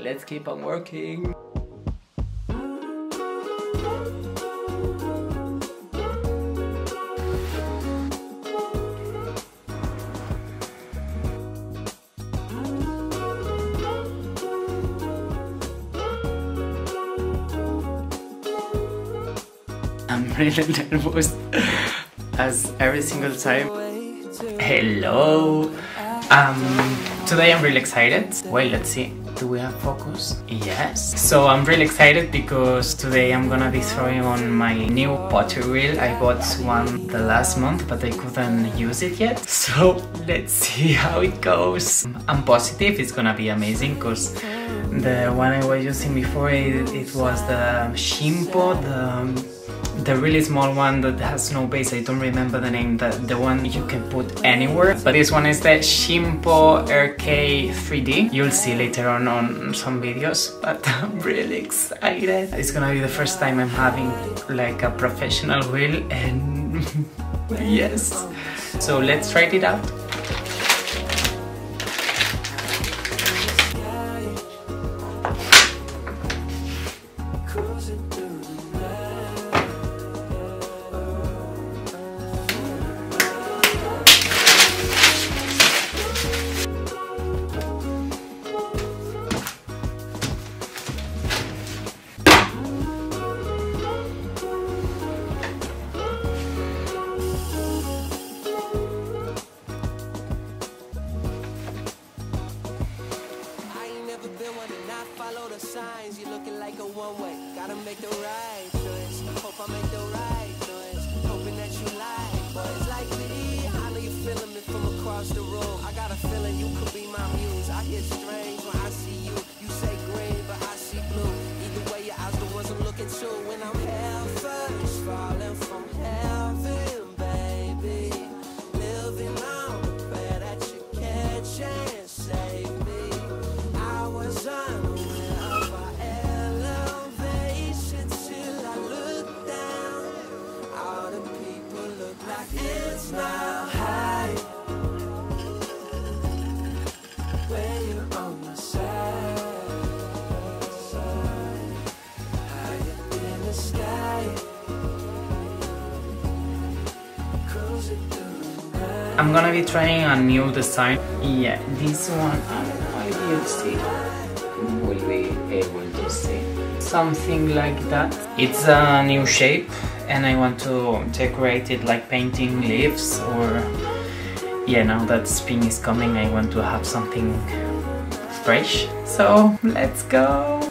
let's keep on working. I'm really nervous as every single time. Hello! Um, today I'm really excited. Wait, let's see. Do we have focus? Yes. So I'm really excited because today I'm gonna be throwing on my new pottery wheel. I bought one the last month but I couldn't use it yet. So let's see how it goes. I'm positive it's gonna be amazing because the one I was using before it, it was the Shimpo, the um, the really small one that has no base, I don't remember the name, the, the one you can put anywhere. But this one is the Shimpo RK 3D. You'll see later on on some videos, but I'm really excited. It's gonna be the first time I'm having like a professional wheel and yes. So let's try it out. Feeling you I'm gonna be trying a new design. Yeah, this one, I don't know if you see, will be able to see. Something like that. It's a new shape and I want to decorate it like painting leaves or yeah, now that spring is coming I want to have something fresh. So let's go!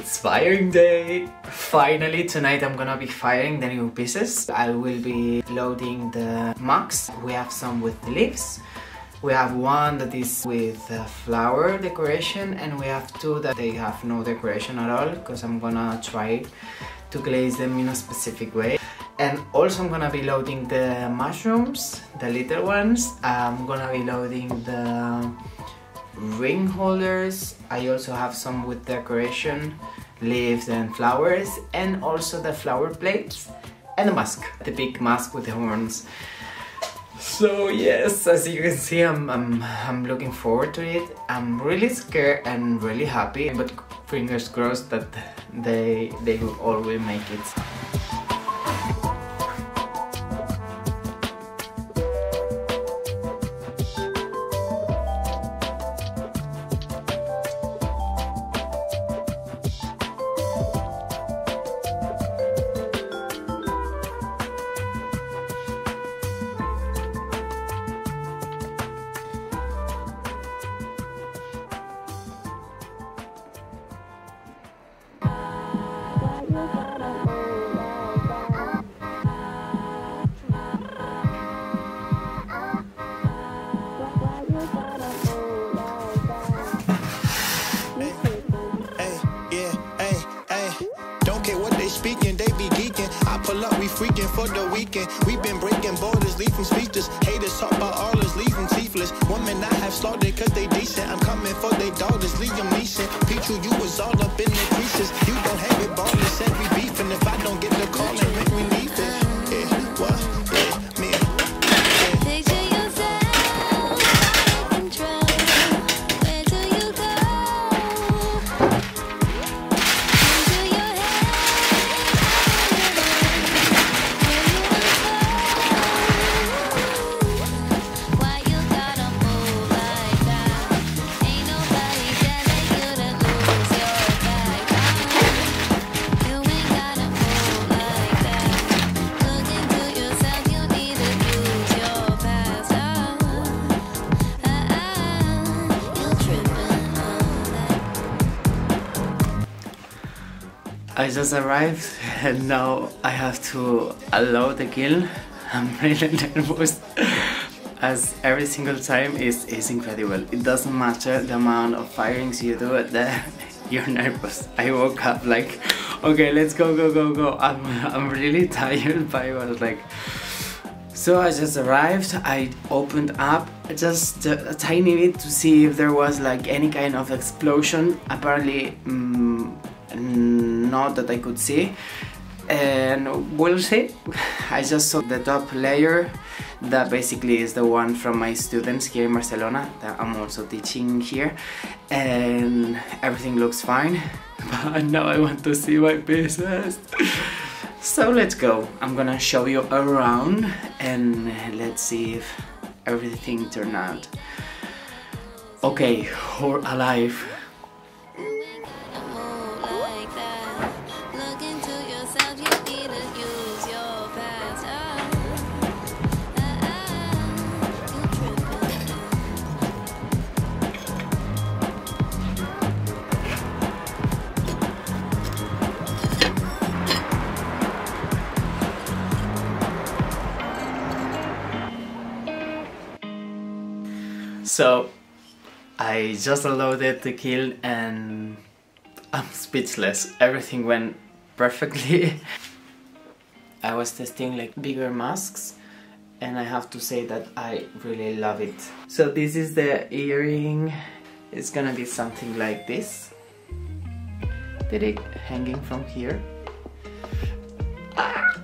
It's firing day! Finally, tonight I'm gonna be firing the new pieces. I will be loading the mugs. We have some with leaves. We have one that is with flower decoration and we have two that they have no decoration at all because I'm gonna try to glaze them in a specific way. And also I'm gonna be loading the mushrooms, the little ones. I'm gonna be loading the ring holders. I also have some with decoration, leaves and flowers, and also the flower plates and the mask, the big mask with the horns. So yes, as you can see, I'm, I'm, I'm looking forward to it. I'm really scared and really happy, but fingers crossed that they, they will make it. Freaking for the weekend. We've been breaking borders, leaving speechless. Haters talk about all us, leaving teethless. Women I have slaughtered cause they decent. I'm coming for they daughters, Liam Neeson. Pichu, you was all up in the creases. You don't have it, ballin', said we beefing. If I don't get the call, I just arrived and now I have to allow the kiln. I'm really nervous as every single time is, is incredible. It doesn't matter the amount of firings you do, that you're nervous. I woke up like, okay, let's go, go, go, go. I'm, I'm really tired, but I was like, so I just arrived, I opened up just a, a, tiny bit to see if there was like any kind of explosion. Apparently, um, not that I could see. And we'll see. I just saw the top layer that basically is the one from my students here in Barcelona that I'm also teaching here. And everything looks fine. But now I want to see my pieces. So let's go. I'm gonna show you around and let's see if everything turned out. Okay we're alive So I just loaded the kiln and I'm speechless. Everything went perfectly. I was testing like bigger masks and I have to say that I really love it. So this is the earring. It's gonna be something like this. Did it hanging from here?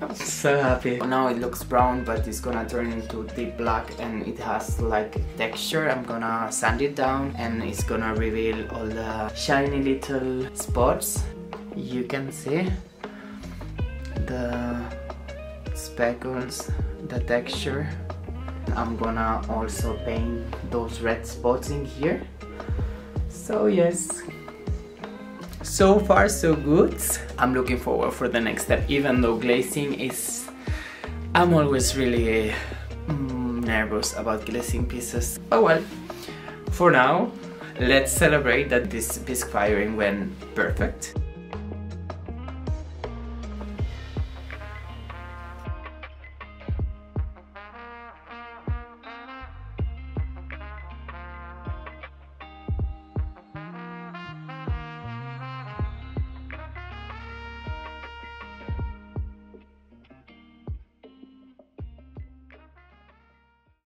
I'm so happy. Now it looks brown but it's gonna turn into deep black and it has like texture. I'm gonna sand it down and it's gonna reveal all the shiny little spots. You can see the speckles, the texture. I'm gonna also paint those red spots in here. So yes, so far so good. I'm looking forward for the next step even though glazing is... I'm always really mm, nervous about glazing pieces. Oh well, for now, let's celebrate that this bisque firing went perfect.